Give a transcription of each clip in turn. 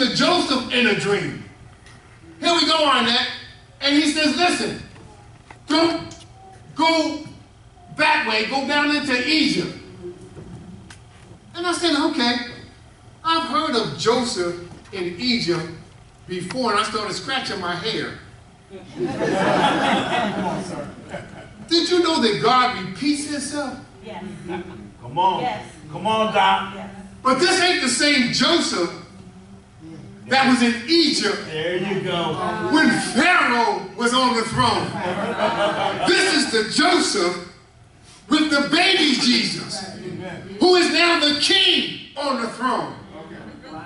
to Joseph in a dream. Here we go on that. And he says, listen, don't go that way, go down into Egypt. And I said, okay, I've heard of Joseph in Egypt before, and I started scratching my hair. Did you know that God repeats himself? Yes. Come on. Yes. Come on, Doc. Yes. But this ain't the same Joseph that was in Egypt There you go. when Pharaoh was on the throne. This is the Joseph with the baby Jesus, who is now the king on the throne.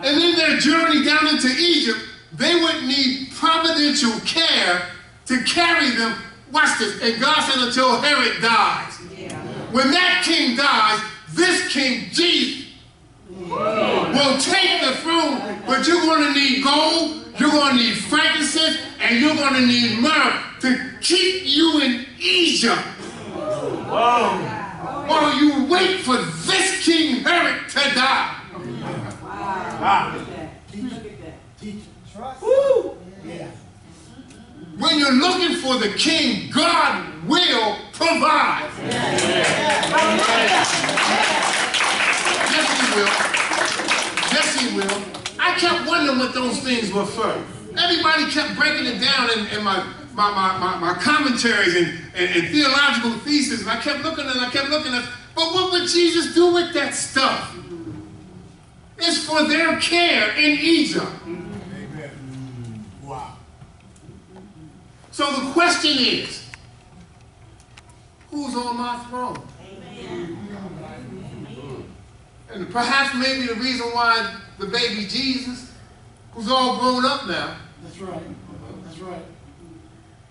And in their journey down into Egypt, they would need providential care to carry them. Watch this. And God said until Herod dies. When that king dies, this king Jesus will take the throne, but you're going to need gold, you're going to need frankincense, and you're going to need myrrh to keep you in Egypt Whoa. while you wait for this King Herod to die. Ah. When you're looking for the king, God will provide. Yes, he will. Yes, he will. I kept wondering what those things were for. Everybody kept breaking it down in, in my, my, my, my, commentaries and, and, and theological theses, and I kept looking and I kept looking at, but what would Jesus do with that stuff? It's for their care in Egypt. Wow. So the question is, who's on my throne? And perhaps maybe the reason why the baby Jesus, who's all grown up now, That's right. That's right.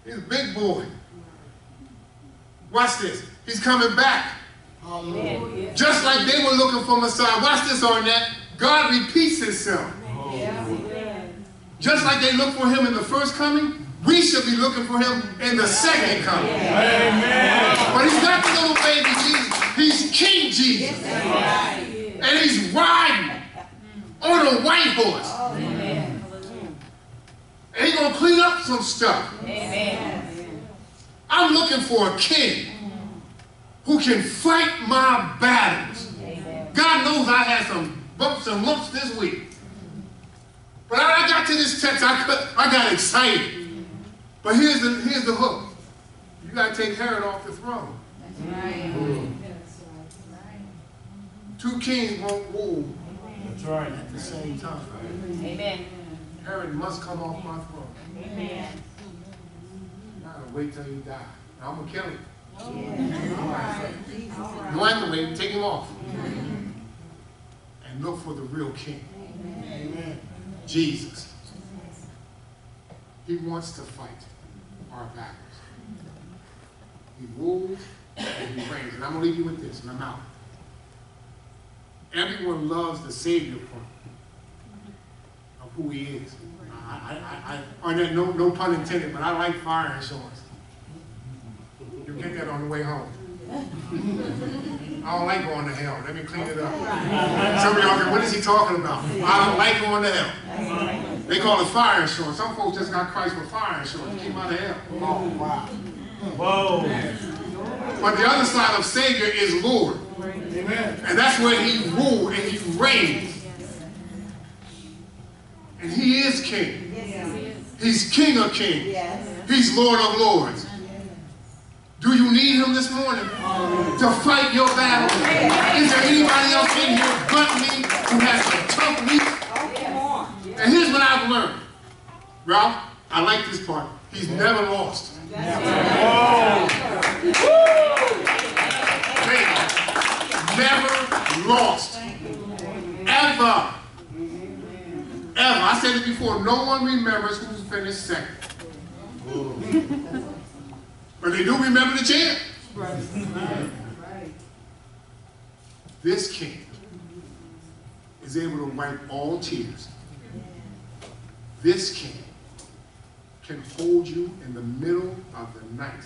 he's a big boy. Watch this. He's coming back. Hallelujah. Just like they were looking for Messiah. Watch this, Arnett. God repeats himself. Just like they looked for him in the first coming, we should be looking for him in the second coming. Amen. But he's not the little baby Jesus. He's King Jesus. And he's riding on a white horse. Oh, And he's going to clean up some stuff. Amen. I'm looking for a king who can fight my battles. God knows I had some bumps and lumps this week. But I I got to this text, I, could- I got excited. But here's the, here's the hook. You got to take Herod off the throne. Two kings won't rule That's right. at the same time. Amen. Herod must come off my throne. Amen. I gotta wait till he die. I'm gonna kill him. You don't have to wait, take him off. And look for the real king. Jesus. He wants to fight our battles. He rules and he reigns. And I'm gonna leave you with this, and I'm out. Everyone loves the Savior part who he is. I, I, I, I, no, no pun intended, but I like fire insurance. You'll get that on the way home. I don't like going to hell. Let me clean it up. Some of y'all what is he talking about? I don't like going to hell. They call it fire insurance. Some folks just got Christ for fire insurance. Keep out of hell. Oh, wow. Whoa. But the other side of Savior is Lord. Amen. And that's where he ruled and he reigns. And he is king. He's king of kings. He's Lord of lords. Do you need him this morning to fight your battle? Is there anybody else in here but me who has a tough week? And here's what I've learned. Ralph, I like this part. He's never lost. Baby, never lost. Ever. Ever. I said it before. No one remembers who's finished second. But they do remember the champ. This king is able to wipe all tears. This king can hold you in the middle of the night.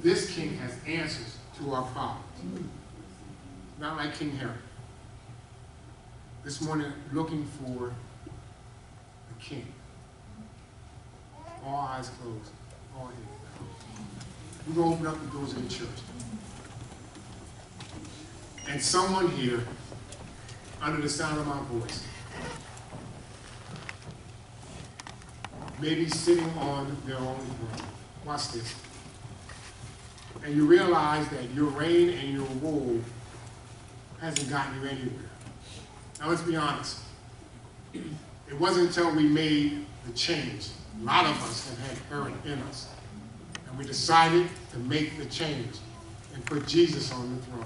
This king has answers to our problems. Not like King Herod. This morning, looking for a king. All eyes closed, all bowed. We're going to open up the doors of the church. And someone here, under the sound of my voice, may be sitting on their own throne. Watch this. And you realize that your reign and your rule hasn't gotten you anywhere. Now let's be honest. It wasn't until we made the change, a lot of us have had Herod in us, and we decided to make the change and put Jesus on the throne.